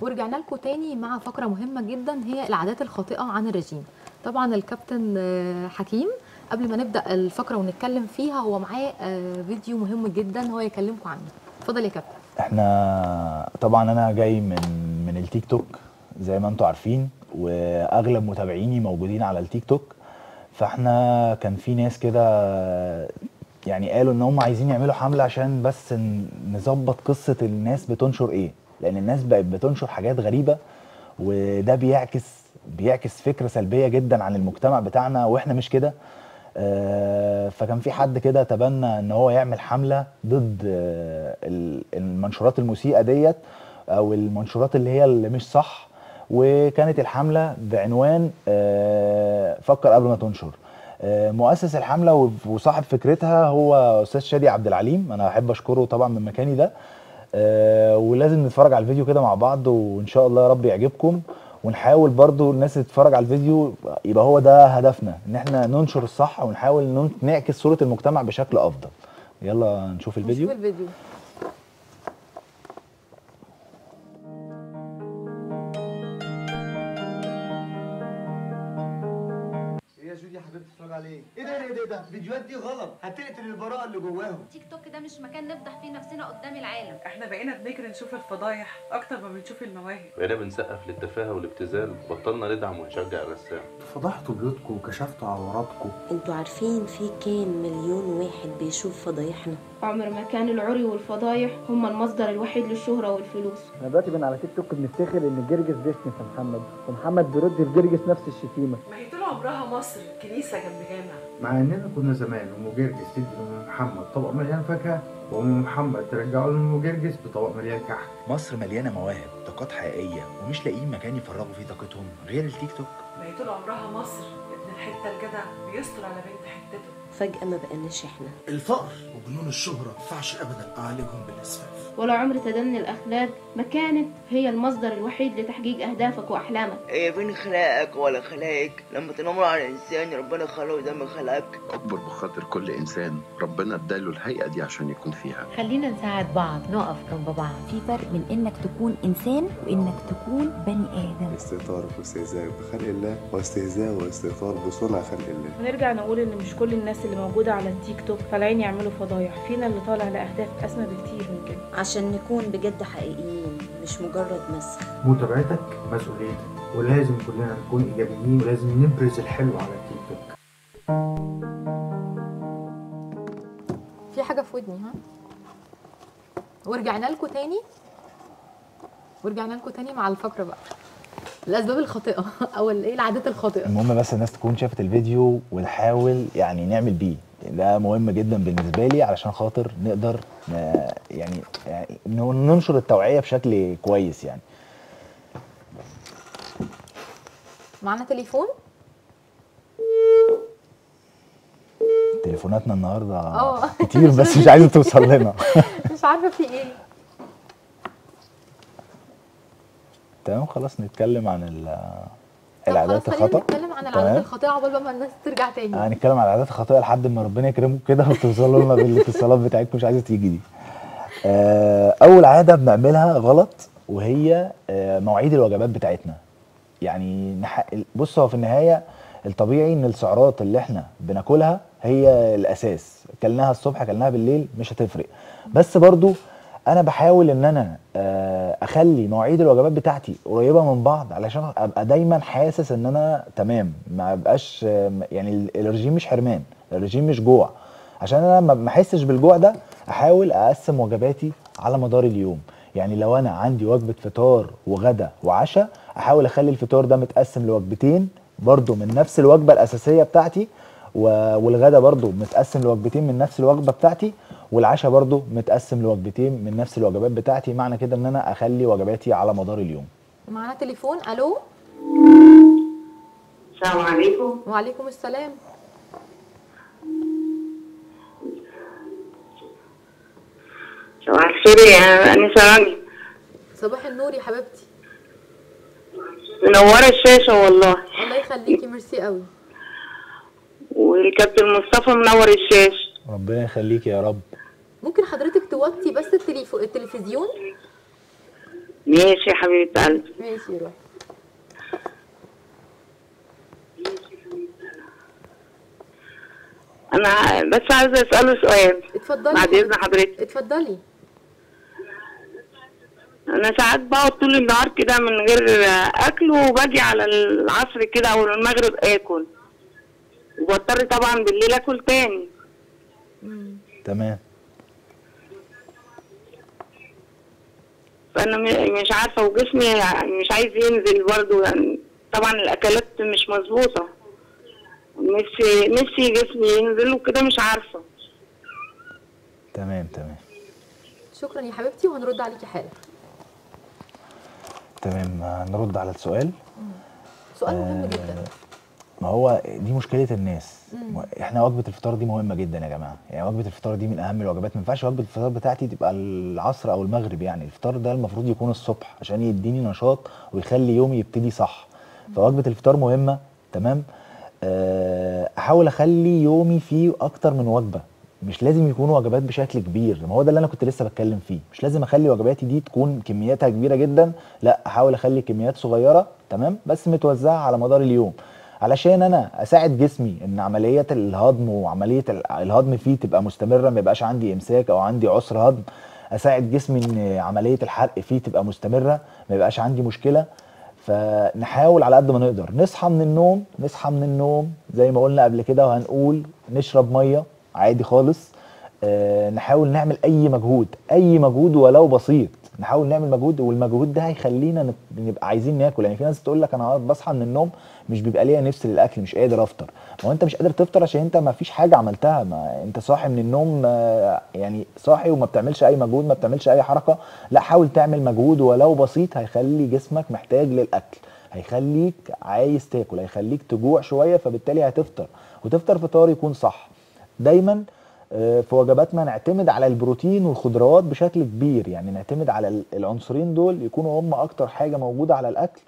ورجعنا لكم تاني مع فقرة مهمة جدا هي العادات الخاطئة عن الرجيم. طبعا الكابتن آه، حكيم قبل ما نبدأ الفقرة ونتكلم فيها هو معاه آه، فيديو مهم جدا هو يكلمكم عنه. اتفضل يا كابتن. إحنا طبعا أنا جاي من من التيك توك زي ما أنتم عارفين وأغلب متابعيني موجودين على التيك توك. فاحنا كان في ناس كده يعني قالوا إن هم عايزين يعملوا حملة عشان بس نظبط قصة الناس بتنشر إيه. لأن الناس بقت بتنشر حاجات غريبة وده بيعكس بيعكس فكرة سلبية جدا عن المجتمع بتاعنا وإحنا مش كده. آه، فكان في حد كده تبنى إن هو يعمل حملة ضد آه، ال- المنشورات المسيئة ديت أو المنشورات اللي هي اللي مش صح. وكانت الحملة بعنوان آه، فكر قبل ما تنشر. مؤسس الحملة وصاحب فكرتها هو أستاذ شادي عبد العليم. أنا أحب أشكره طبعا من مكاني ده. آه، ولازم نتفرج على الفيديو كده مع بعض وإن شاء الله يا رب يعجبكم. ونحاول برضو الناس تتفرج على الفيديو يبقى هو ده هدفنا إن إحنا ننشر الصح ونحاول نعكس صورة المجتمع بشكل أفضل. يلا نشوف الفيديو. نشوف الفيديو. عليه. إيه ده إيه ده إيه ده؟ الفيديوهات دي غلط. هتقتل البراءة اللي جواهم. تيك توك ده مش مكان نفضح فيه نفسنا قدام العالم. إحنا بقينا بنجري نشوف الفضايح أكتر ما بنشوف المواهب. بقينا بنسقف للتفاهة والابتذال. بطلنا ندعم ونشجع الرسام. فضحتوا بيوتكم وكشفتوا عوراتكم أنتوا عارفين في كام مليون واحد بيشوف فضايحنا. عمر ما كان العري والفضايح هما المصدر الوحيد للشهرة والفلوس. إحنا دلوقتي بقينا على تيك توك بنفتخر إن جرجس بيشتم في محمد ومحمد بيرد في جرجس نفس الشتيمة. ما هي طول عمرها مصر كنيسة جنب جامع. مع إننا كنا زمان أم جرجس تدي لأم محمد طبق مليان فاكهة وأم محمد ترجعه لام جرجس بطبق مليان كحك. مصر مليانة مواهب طاقات حقيقية ومش لاقيين مكان يفرغوا فيه طاقتهم غير التيك توك. ما هي طول عمرها مصر ابن الحتة الجدع بيستر على بنت حتته. فجأة ما بقناش إحنا. الفقر وجنون الشهرة ما ينفعش ابدا أعالجهم بالإسفاف. ولا عمر تدني الأخلاق ما كانت هي المصدر الوحيد لتحقيق أهدافك وأحلامك. هي فين خلاقك ولا خلاقك؟ لما تنمر على انسان ربنا خلقه زي ما خلقك. أكبر بخاطر كل إنسان ربنا اداله الهيئة دي عشان يكون فيها. خلينا نساعد بعض نقف جنب بعض. في فرق بين إنك تكون إنسان وإنك تكون بني آدم. استهتار واستهزاء بخلق الله واستهزاء واستهتار بصنع خلق الله. ونرجع نقول إن مش كل الناس اللي موجودة على التيك توك طالعين يعملوا فضايح. فينا اللي طالع لأهداف أسمى بكتير من كده. عشان نكون بجد حقيقيين مش مجرد مسخ. متابعتك مسؤوليتك. ولازم كلنا نكون إيجابيين ولازم نبرز الحلو على التيك توك. في حاجة في ودني ها؟ ورجعنا لكم تاني؟ ورجعنا لكم تاني مع الفقرة بقى. الأسباب الخاطئة. أو ال- إيه العادات الخاطئة. المهم بس الناس تكون شافت الفيديو ونحاول يعني نعمل بيه. ده مهم جدا بالنسبة لي علشان خاطر نقدر يعني, يعني ننشر التوعية بشكل كويس يعني. معانا تليفون؟ تليفوناتنا النهارده آه. كتير بس مش عايزة توصل لنا. مش عارفة في إيه. تمام خلاص نتكلم عن العادات الخطأ. نتكلم عن. العادات الخاطئة عقبال بقى ما الناس ترجع تاني. هنتكلم عن العادات الخاطئه لحد ما ربنا يكرمكم كده وتوصلوا لنا بالاتصالات بتاعتكم مش عايزة تيجي دي. آه، أول عادة بنعملها غلط وهي آه، مواعيد الوجبات بتاعتنا. يعني نح... بص هو في النهاية الطبيعي إن السعرات اللي إحنا بناكلها هي الأساس. كلناها الصبح كلناها بالليل مش هتفرق. بس برضو أنا بحاول إن أنا آه، أخلي مواعيد الوجبات بتاعتي قريبة من بعض علشان أبقى دايما حاسس إن أنا تمام ما أبقاش يعني ال- الرجيم مش حرمان الرجيم مش جوع. عشان أنا ما أحسش بالجوع ده أحاول أقسم وجباتي على مدار اليوم. يعني لو أنا عندي وجبة فطار وغدا وعشاء أحاول أخلي الفطار ده متقسم لوجبتين برضو من نفس الوجبة الأساسية بتاعتي والغدا برضو متقسم لوجبتين من نفس الوجبة بتاعتي. والعشاء برضو متقسم لوجبتين من نفس الوجبات بتاعتي. معنى كده إن أنا أخلي وجباتي على مدار اليوم. معانا تليفون. ألو؟ السلام عليكم. وعليكم السلام. صباح الخير يا أنسة راني صباح النور يا حبيبتي. منورة الشاشة والله. الله يخليكي ميرسي قوي. والكابتن مصطفى منور الشاشة. ربنا يخليك يا رب. ممكن حضرتك توطي بس التليفو... التلفزيون؟ ماشي يا حبيبة قلبي. ماشي روح أنا بس عايزة أسأله سؤال اتفضلي. بعد إذن حضرتك. اتفضلي. أنا ساعات بقعد طول النهار كده من غير أكل وباجي على العصر كده أو المغرب آكل. وبضطر طبعا بالليل آكل تاني. تمام. فانا مش عارفة وجسمي مش عايز ينزل برضو يعني طبعا الأكلات مش مظبوطة. نفسي نفسي جسمي ينزل وكده مش عارفة. تمام تمام. شكرا يا حبيبتي وهنرد عليكي حالا. تمام آه، نرد على السؤال. سؤال مهم جدا. ما هو دي مشكلة الناس. مم. إحنا وجبة الفطار دي مهمة جدا يا جماعة. يعني وجبة الفطار دي من أهم الوجبات. ما ينفعش وجبة الفطار بتاعتي تبقى العصر أو المغرب يعني. الفطار ده المفروض يكون الصبح عشان يديني نشاط ويخلي يومي يبتدي صح. فوجبة الفطار مهمة تمام؟ آه، أحاول أخلي يومي فيه أكتر من وجبة. مش لازم يكونوا وجبات بشكل كبير. ما هو ده اللي أنا كنت لسه بتكلم فيه. مش لازم أخلي وجباتي دي تكون كمياتها كبيرة جدا. لا أحاول أخلي كميات صغيرة تمام؟ بس متوزعة على مدار اليوم. علشان أنا أساعد جسمي إن عمليات الهضم وعملية ال- الهضم فيه تبقى مستمرة ما يبقاش عندي إمساك أو عندي عسر هضم. أساعد جسمي إن عملية الحرق فيه تبقى مستمرة ما يبقاش عندي مشكلة. فنحاول على قد ما نقدر نصحى من النوم نصحى من النوم زي ما قلنا قبل كده وهنقول نشرب مية عادي خالص. آه، نحاول نعمل أي مجهود أي مجهود ولو بسيط نحاول نعمل مجهود والمجهود ده هيخلينا نب- نبقى عايزين ناكل. يعني في ناس تقول لك أنا بصحى من النوم مش بيبقى ليا نفس للأكل مش قادر أفطر. ما هو أنت مش قادر تفطر عشان أنت ما فيش حاجة عملتها. ما أنت صاحي من النوم آه، يعني صاحي وما بتعملش أي مجهود ما بتعملش أي حركة. لا حاول تعمل مجهود ولو بسيط هيخلي جسمك محتاج للأكل. هيخليك عايز تاكل هيخليك تجوع شوية فبالتالي هتفطر. وتفطر فطار يكون صح. دايما في وجباتنا نعتمد على البروتين والخضروات بشكل كبير. يعني نعتمد على ال- العنصرين دول يكونوا هم أكتر حاجة موجودة على الأكل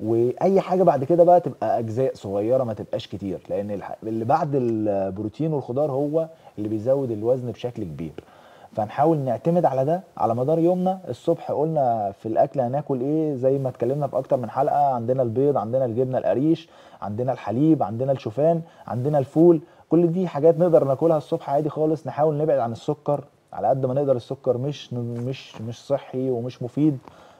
وأي حاجة بعد كده بقى تبقى أجزاء صغيرة ما تبقاش كتير. لأن اللي بعد البروتين والخضار هو اللي بيزود الوزن بشكل كبير. فنحاول نعتمد على ده على مدار يومنا. الصبح قلنا في الأكل هناكل إيه؟ زي ما اتكلمنا في أكتر من حلقة عندنا البيض عندنا الجبنة القريش عندنا الحليب عندنا الشوفان عندنا الفول. كل دي حاجات نقدر ناكلها الصبح عادي خالص نحاول نبعد عن السكر. على قد ما نقدر السكر مش مش مش صحي ومش مفيد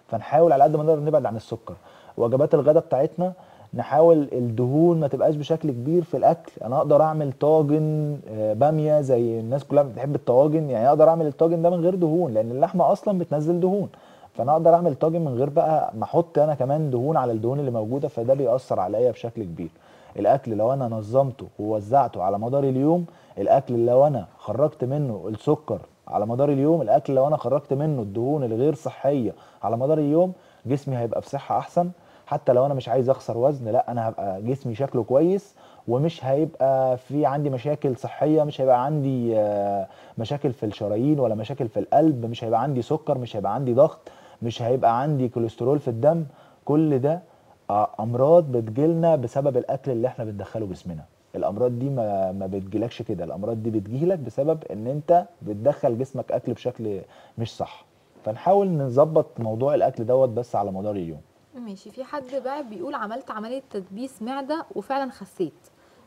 فنحاول على قد ما نقدر نبعد عن السكر. وجبات الغداء بتاعتنا نحاول الدهون ما تبقاش بشكل كبير في الأكل. أنا أقدر أعمل طاجن آه، بامية زي الناس كلها بتحب الطواجن. يعني أقدر أعمل الطاجن ده من غير دهون لأن اللحمة أصلا بتنزل دهون. فأنا أقدر أعمل طاجن من غير بقى ما أحط أنا كمان دهون على الدهون اللي موجودة فده بيأثر عليا بشكل كبير. الأكل لو أنا نظمته ووزعته على مدار اليوم الأكل لو أنا خرجت منه السكر على مدار اليوم الأكل لو أنا خرجت منه الدهون الغير صحية على مدار اليوم جسمي هيبقى في صحه أحسن. حتى لو أنا مش عايز أخسر وزن لأ أنا هبقى جسمي شكله كويس ومش هيبقى في عندي مشاكل صحية مش هيبقى عندي آه، مشاكل في الشرايين ولا مشاكل في القلب مش هيبقى عندي سكر مش هيبقى عندي ضغط مش هيبقى عندي كوليسترول في الدم. كل ده أمراض بتجيلنا بسبب الأكل اللي إحنا بندخله جسمنا. الأمراض دي ما ما بتجيلكش كده. الأمراض دي بتجيلك بسبب إن أنت بتدخل جسمك أكل بشكل مش صح. فنحاول نظبط موضوع الأكل دوت بس على مدار اليوم. ماشي. في حد بقى بيقول عملت عملية تدبيس معدة وفعلا خسيت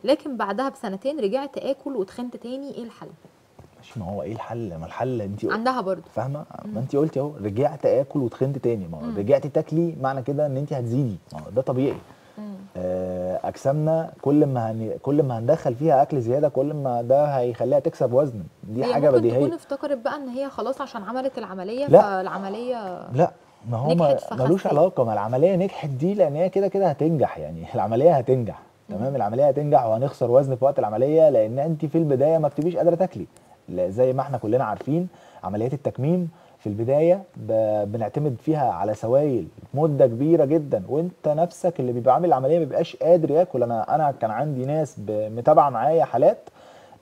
لكن بعدها بسنتين رجعت آكل وتخنت تاني. إيه الحل؟ ماشي ما هو إيه الحل؟ ما الحل انت عندها برضو فاهمة؟ ما انت قلتي أهو رجعت آكل وتخنت تاني. ما هو. رجعتي تاكلي معنى كده إن انت هتزيدي. ما هو ده طبيعي. آه، أجسامنا كل ما هن... كل ما هندخل فيها أكل زيادة كل ما ده هيخليها تكسب وزن. دي هي حاجة ممكن بديهية. تكون افتكرت بقى إن هي خلاص عشان عملت العملية لا. فالعملية لا. ما هو ملوش. علاقة. ما العملية نجحت دي لأن هي كده كده هتنجح. يعني العملية هتنجح. تمام؟ العملية هتنجح وهنخسر وزن في وقت العملية لأن انت في البداية ما بتبقيش قادرة تاكلي. زي ما إحنا كلنا عارفين عمليات التكميم في البداية ب- بنعتمد فيها على سوائل مدة كبيرة جدا وانت نفسك اللي بيبقى عامل العملية ما بيبقاش قادر ياكل. أنا أنا كان عندي ناس متابعة معايا حالات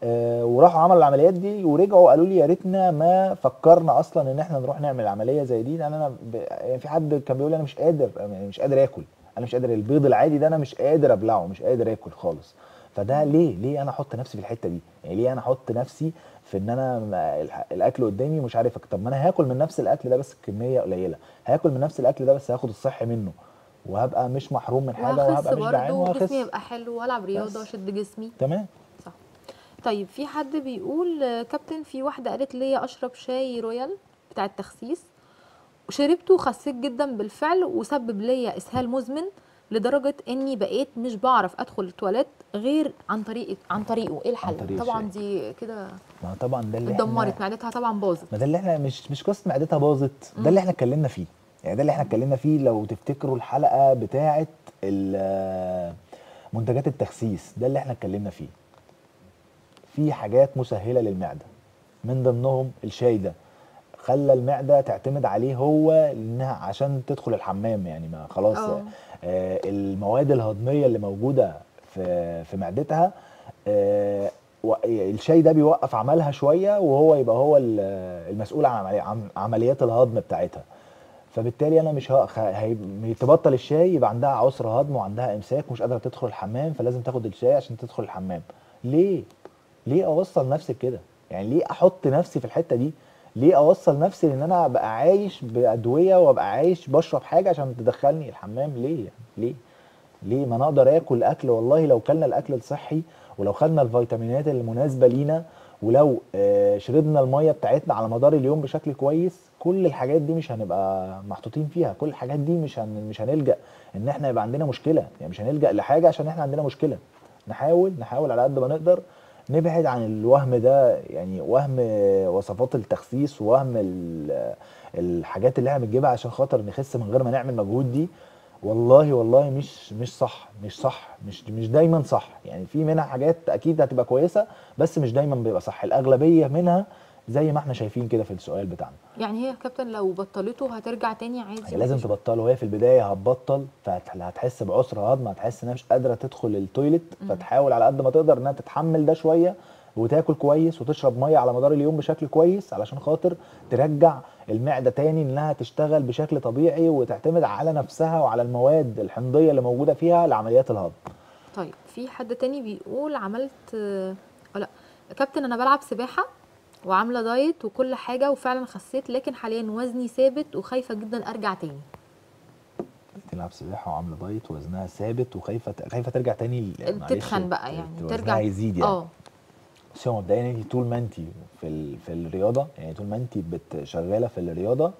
آه، وراحوا عملوا العمليات دي ورجعوا قالوا لي يا ريتنا ما فكرنا أصلا إن إحنا نروح نعمل عملية زي دي. لأن أنا ب... يعني في حد كان بيقول أنا مش قادر يعني مش قادر آكل أنا مش قادر البيض العادي ده أنا مش قادر أبلعه مش قادر آكل خالص. فده ليه؟ ليه أنا أحط نفسي في الحتة دي؟ يعني ليه أنا أحط نفسي في إن أنا الأكل قدامي مش عارف طب ما أنا هاكل من نفس الأكل ده بس كمية قليلة هاكل من نفس الأكل ده بس هاخد الصحي منه وهبقى مش محروم من حاجة وهبقى مش جعان برضه وهخس وجسمي يبقى حلو وألعب رياضة. وأشد جسمي. تمام. طيب في حد بيقول كابتن في واحدة قالت لي أشرب شاي رويال بتاع التخسيس شربته وخسيت جدا بالفعل وسبب ليا إسهال مزمن لدرجة إني بقيت مش بعرف أدخل التواليت غير عن طريق عن طريقه. إيه الحل؟ طريق طبعا. دي كده ما طبعا ده اللي اتدمرت. معدتها طبعا باظت. ما ده اللي إحنا مش مش قصه معدتها باظت. ده اللي إحنا اتكلمنا فيه. يعني ده اللي إحنا اتكلمنا فيه لو تفتكروا الحلقة بتاعه منتجات التخسيس. ده اللي إحنا اتكلمنا فيه. في حاجات مسهلة للمعدة. من ضمنهم الشاي ده. خلى المعدة تعتمد عليه هو انها عشان تدخل الحمام يعني ما خلاص. آه. آه المواد الهضمية اللي موجودة في في معدتها آه الشاي ده بيوقف عملها شوية وهو يبقى هو ال- المسؤول عن عملي- عن عمليات الهضم بتاعتها. فبالتالي أنا مش ه... هي... تبطل الشاي يبقى عندها عسر هضم وعندها إمساك ومش قادرة تدخل الحمام فلازم تاخد الشاي عشان تدخل الحمام. ليه؟ ليه أوصل نفسي كده؟ يعني ليه أحط نفسي في الحتة دي؟ ليه أوصل نفسي ان أنا أبقى عايش بأدوية وأبقى عايش بشرب حاجة عشان تدخلني الحمام؟ ليه؟ يعني ليه؟ ليه؟ ما أنا أقدر آكل أكل والله لو كلنا الأكل الصحي ولو خدنا الفيتامينات المناسبة لينا ولو آه، شربنا المية بتاعتنا على مدار اليوم بشكل كويس كل الحاجات دي مش هنبقى محطوطين فيها. كل الحاجات دي مش هن مش هنلجأ إن إحنا يبقى عندنا مشكلة. يعني مش هنلجأ لحاجة عشان إحنا عندنا مشكلة. نحاول نحاول على قد ما نقدر نبعد عن الوهم ده يعني وهم وصفات التخسيس ووهم ال- الحاجات اللي إحنا بنجيبها عشان خاطر نخس من غير ما نعمل مجهود دي. والله والله مش مش صح مش صح مش مش دايما صح. يعني في منها حاجات أكيد هتبقى كويسة بس مش دايما بيبقى صح. الأغلبية منها زي ما إحنا شايفين كده في السؤال بتاعنا. يعني هي يا كابتن لو بطلته هترجع تاني عادي؟ هي لازم مفيش- تبطل وهي في البداية هتبطل فهتحس بعسر هضم هتحس إنها مش قادرة تدخل التويليت مم. فتحاول على قد ما تقدر إنها تتحمل ده شوية وتاكل كويس وتشرب مية على مدار اليوم بشكل كويس علشان خاطر ترجع المعدة تاني إنها تشتغل بشكل طبيعي وتعتمد على نفسها وعلى المواد الحمضية اللي موجودة فيها لعمليات الهضم. طيب في حد تاني بيقول عملت آه لا كابتن أنا بلعب سباحة وعاملة دايت وكل حاجة وفعلا خسيت لكن حاليا وزني ثابت وخايفة جدا أرجع تاني. تلعب سباحة وعاملة دايت وزنها ثابت وخايفة خايفة ترجع تاني تتخن بقى يعني ترجع يزيد يعني. آه. بس هو مبدئيا انت طول ما انت في ال- في الرياضة يعني طول ما انت شغاله في الرياضة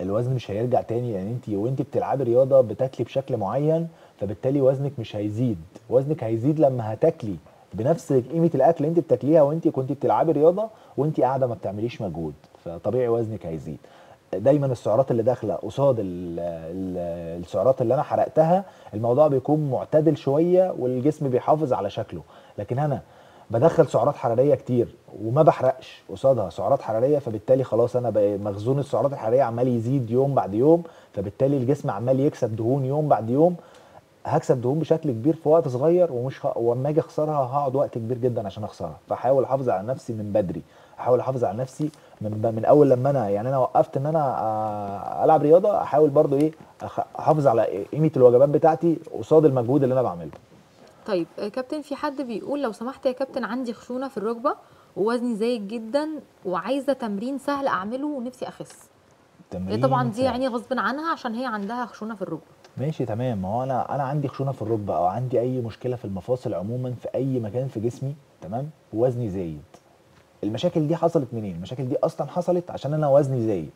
الوزن مش هيرجع تاني لأن انت وانت بتلعبي رياضة بتاكلي بشكل معين فبالتالي وزنك مش هيزيد. وزنك هيزيد لما هتاكلي. بنفس قيمة الأكل اللي انت بتاكليها وانت كنت بتلعبي رياضة وانت قاعدة ما بتعمليش مجهود فطبيعي وزنك هيزيد. دايما السعرات اللي داخلة قصاد ال- ال- السعرات اللي أنا حرقتها الموضوع بيكون معتدل شوية والجسم بيحافظ على شكله. لكن أنا بدخل سعرات حرارية كتير وما بحرقش قصادها سعرات حرارية فبالتالي خلاص أنا مخزون السعرات الحرارية عمال يزيد يوم بعد يوم فبالتالي الجسم عمال يكسب دهون يوم بعد يوم هكسب دهون بشكل كبير في وقت صغير ومش ه... واما أجي اخسرها هقعد وقت كبير جدا عشان اخسرها فاحاول احافظ على نفسي من بدري احاول احافظ على نفسي من. من أول لما أنا يعني أنا وقفت إن أنا آه، ألعب رياضة أحاول برضو إيه أحافظ على قيمة الوجبات بتاعتي قصاد المجهود اللي أنا بعمله طيب آه، كابتن في حد بيقول لو سمحت يا كابتن عندي خشونة في الركبة ووزني زايد جدا وعايزة تمرين سهل أعمله ونفسي أخس تمرين طبعا دي. يعني غصب عنها عشان هي عندها خشونة في الركبة ماشي تمام. ما هو أنا أنا عندي خشونة في الركبة أو عندي أي مشكلة في المفاصل عموما في أي مكان في جسمي تمام؟ ووزني زايد. المشاكل دي حصلت منين؟ المشاكل دي أصلا حصلت عشان أنا وزني زايد.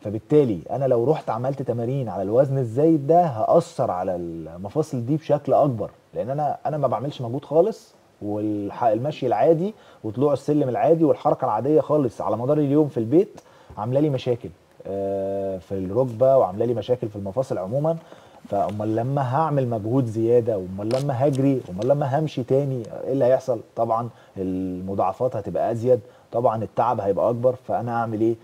فبالتالي أنا لو رحت عملت تمارين على الوزن الزايد ده هأثر على المفاصل دي بشكل أكبر. لأن أنا أنا ما بعملش مجهود خالص والمشي العادي وطلوع السلم العادي والحركة العادية خالص على مدار اليوم في البيت عاملة لي مشاكل. في الركبة وعاملة لي مشاكل في المفاصل عموما. فأمال لما هعمل مجهود زيادة؟ وأمال لما هجري؟ وأمال لما همشي تاني؟ إيه اللي هيحصل؟ طبعا المضاعفات هتبقى أزيد. طبعا التعب هيبقى أكبر. فأنا اعمل إيه؟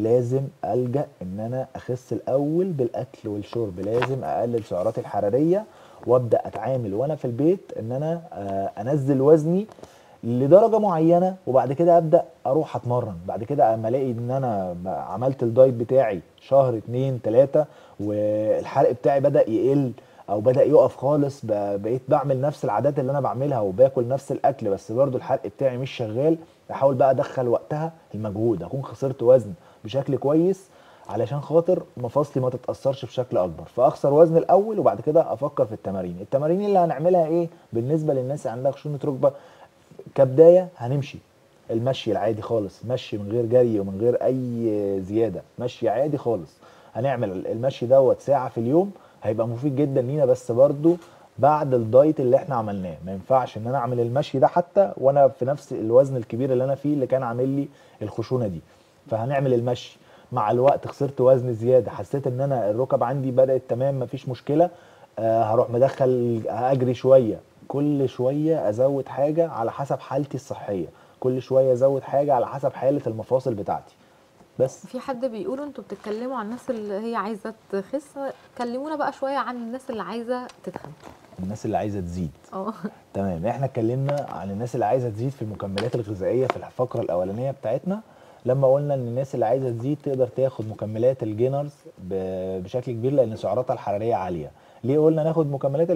لازم ألجأ إن أنا أخس الأول بالأكل والشرب. لازم أقلل سعراتي الحرارية وأبدأ أتعامل وأنا في البيت إن أنا آه، أنزل وزني لدرجة معينة وبعد كده أبدأ أروح أتمرن. بعد كده أما ألاقي إن أنا عملت الدايت بتاعي شهر اتنين تلاتة والحرق بتاعي بدأ يقل أو بدأ يقف خالص بقيت بعمل نفس العادات اللي أنا بعملها وباكل نفس الأكل بس برضو الحرق بتاعي مش شغال أحاول بقى أدخل وقتها المجهود أكون خسرت وزن بشكل كويس علشان خاطر مفاصلي ما تتأثرش بشكل أكبر. فأخسر وزن الأول وبعد كده أفكر في التمارين. التمارين اللي هنعملها إيه بالنسبة للناس اللي عندها خشونة ركبة؟ كبداية هنمشي. المشي العادي خالص مشي من غير جري ومن غير أي زيادة مشي عادي خالص. هنعمل المشي دوت ساعة في اليوم هيبقى مفيد جدا لينا بس برضو بعد الدايت اللي إحنا عملناه. ما ينفعش إن أنا أعمل المشي ده حتى وأنا في نفس الوزن الكبير اللي أنا فيه اللي كان عامل لي الخشونة دي. فهنعمل المشي. مع الوقت خسرت وزن زيادة حسيت إن أنا الركب عندي بدأت تمام مفيش مشكلة آه هروح مدخل اجري شوية. كل شوية أزود حاجة على حسب حالتي الصحية. كل شوية أزود حاجة على حسب حالة المفاصل بتاعتي. بس. في حد بيقول أنتوا بتتكلموا عن الناس اللي هي عايزة تخس كلمونا بقى شوية عن الناس اللي عايزة تتخن. الناس اللي عايزة تزيد. آه. تمام. إحنا اتكلمنا عن الناس اللي عايزة تزيد في المكملات الغذائية في الفقرة الأولانية بتاعتنا. لما قلنا إن الناس اللي عايزة تزيد تقدر تاخد مكملات ال gainers بشكل كبير لأن سعراتها الحرارية عالية. ليه قلنا ناخد مكملات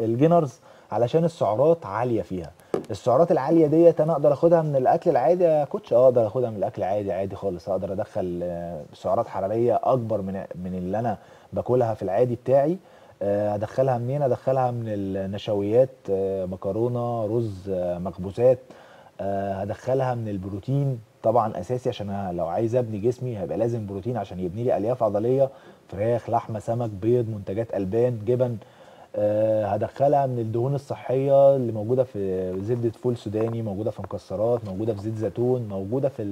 ال gainers؟ علشان السعرات عالية فيها. السعرات العالية ديت أنا أقدر آخدها من الأكل العادي يا كوتش؟ آه أقدر آخدها من الأكل عادي عادي خالص. أقدر أدخل آه، سعرات حرارية أكبر من من اللي أنا باكلها في العادي بتاعي. آه، هدخلها منين؟ أدخلها من النشويات آه، مكرونة رز آه، مخبوزات. آه، هدخلها من البروتين طبعا أساسي عشان أنا لو عايز أبني جسمي هيبقى لازم بروتين عشان يبني لي ألياف عضلية فراخ لحمة سمك بيض منتجات ألبان جبن. آه، هدخلها من الدهون الصحية اللي موجودة في زبدة فول سوداني موجودة في مكسرات موجودة في زيت زيتون موجودة في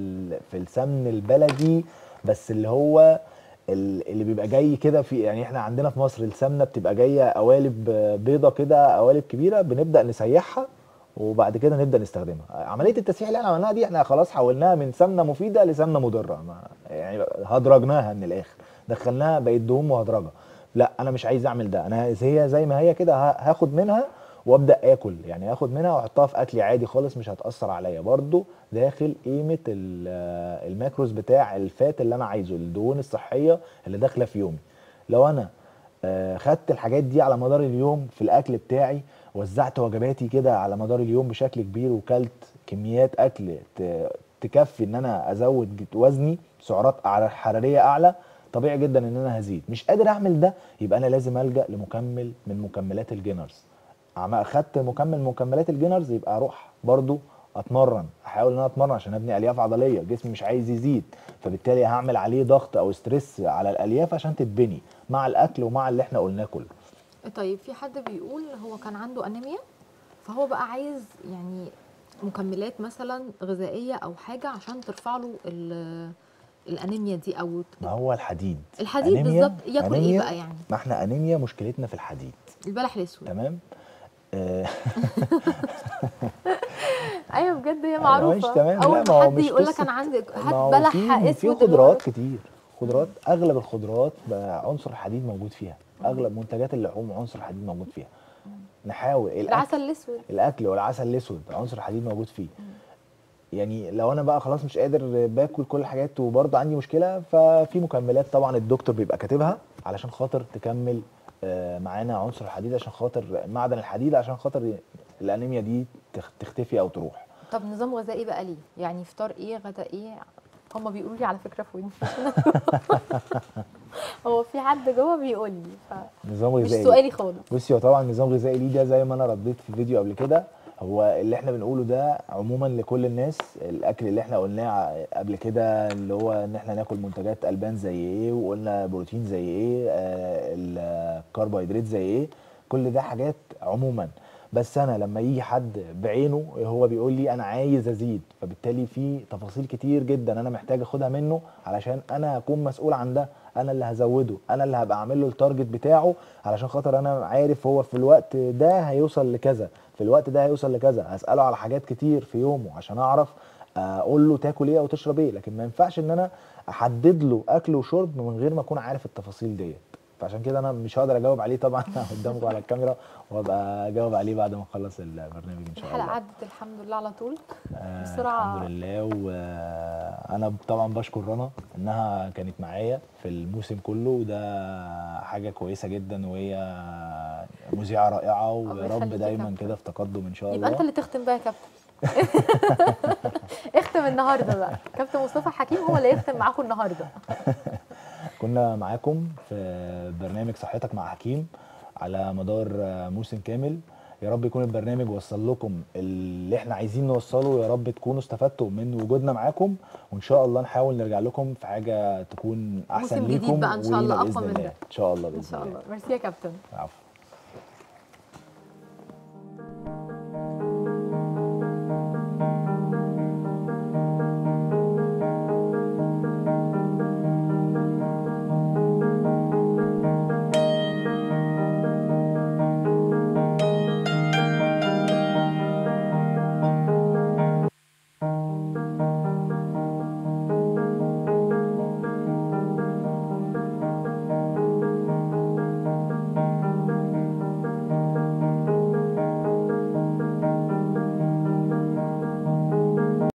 في السمن البلدي بس اللي هو ال- اللي بيبقى جاي كده في يعني إحنا عندنا في مصر السمنة بتبقى جاية قوالب بيضة كده قوالب كبيرة بنبدأ نسيحها وبعد كده نبدأ نستخدمها. عملية التسييح اللي إحنا عملناها دي إحنا خلاص حولناها من سمنة مفيدة لسمنة مضرة يعني هدرجناها من الآخر. دخلناها بقت دهون مهدرجة. لا أنا مش عايز أعمل ده. أنا هي زي ما هي كده هاخد منها وأبدأ آكل. يعني هاخد منها وأحطها في اكلي عادي خالص مش هتأثر عليا. برضو داخل قيمة ال- ال macros بتاع ال fat اللي أنا عايزه الدهون الصحية اللي داخلة في يومي. لو أنا آه، خدت الحاجات دي على مدار اليوم في الأكل بتاعي وزعت وجباتي كده على مدار اليوم بشكل كبير وكلت كميات أكل تكفي إن أنا أزود وزني سعرات حرارية أعلى طبيعي جدا إن أنا هزيد. مش قادر أعمل ده يبقى أنا لازم ألجأ لمكمل من مكملات ال gainers. عم- أخدت مكمل مكملات ال gainers يبقى أروح برضو أتمرن. أحاول إن أنا أتمرن عشان أبني ألياف عضلية. جسمي مش عايز يزيد فبالتالي هعمل عليه ضغط أو stress على الألياف عشان تتبني مع الأكل ومع اللي إحنا قلناه كله. طيب في حد بيقول هو كان عنده انيميا فهو بقى عايز يعني مكملات مثلا غذائية أو حاجة عشان ترفع له الأنيميا دي أو ما هو الحديد. الحديد بالظبط ياكل إيه بقى يعني؟ ما إحنا أنيميا مشكلتنا في الحديد. البلح الأسود. تمام؟ آه، أيوه بجد هي أيوة معروفة. تمام. أول ما حد يقول لك أنا عندي هات بلح في- في أسود اللي خضروات كتير. خضروات أغلب الخضروات عنصر الحديد موجود فيها. أغلب منتجات اللحوم عنصر الحديد موجود فيها. نحاول العسل الأسود. الأكل والعسل الأسود عنصر الحديد موجود فيه. يعني لو أنا بقى خلاص مش قادر باكل كل الحاجات وبرضه عندي مشكلة ففي مكملات طبعا الدكتور بيبقى كاتبها علشان خاطر تكمل آه، معانا عنصر الحديد عشان خاطر معدن الحديد عشان خاطر الأنيميا دي تخ- تختفي أو تروح. طب نظام غذائي بقى ليه؟ يعني فطار إيه غدا إيه؟ هما بيقولوا لي على فكرة في ودني. هو في حد جوه بيقول لي ف... نظام مش غذائي سؤالي خالص. بصي هو طبعا نظام غذائي ليه ده زي ما أنا رديت في فيديو قبل كده. هو اللي إحنا بنقوله ده عموما لكل الناس. الأكل اللي إحنا قلناه قبل كده اللي هو إن إحنا ناكل منتجات ألبان زي إيه وقلنا بروتين زي إيه آه الكربوهيدرات زي إيه كل ده حاجات عموما. بس أنا لما يجي حد بعينه هو بيقول لي أنا عايز أزيد فبالتالي في تفاصيل كتير جدا أنا محتاج أخدها منه علشان أنا هكون مسؤول عن ده أنا اللي هزوده أنا اللي هبقى عامل له التارجت بتاعه علشان خاطر أنا عارف هو في الوقت ده هيوصل لكذا. في الوقت ده هيوصل لكذا. هسأله على حاجات كتير في يومه عشان أعرف أقول له تاكل إيه أو تشرب إيه. لكن ما ينفعش إن أنا أحدد له أكل وشرب من غير ما أكون عارف التفاصيل ديت. فعشان كده أنا مش هقدر أجاوب عليه طبعا قدامكم على الكاميرا وابقى أجاوب عليه بعد ما أخلص البرنامج إن شاء الحلقة الله. عدت الحمد لله على طول آه بسرعة. الحمد لله. أنا طبعا بشكر رنا إنها كانت معايا في الموسم كله وده حاجة كويسة جدا وهي مذيعة رائعة ويا رب يخليك يا دايما. كده في تقدم إن شاء يبقى أنت الله اللي تختم بقى يا كابتن. اختم النهارده بقى. كابتن مصطفى حكيم هو اللي يختم معاكم النهارده. كنا معاكم في برنامج صحتك مع حكيم على مدار موسم كامل. يا رب يكون البرنامج وصل لكم اللي إحنا عايزين نوصله. يا رب تكونوا استفدتوا من وجودنا معاكم وإن شاء الله نحاول نرجع لكم في حاجة تكون أحسن موسم جديد ليكم بقى إن شاء الله بإذن من الله. ده. إن شاء الله إن باذن شاء الله. الله. ميرسي يا كابتن. العفو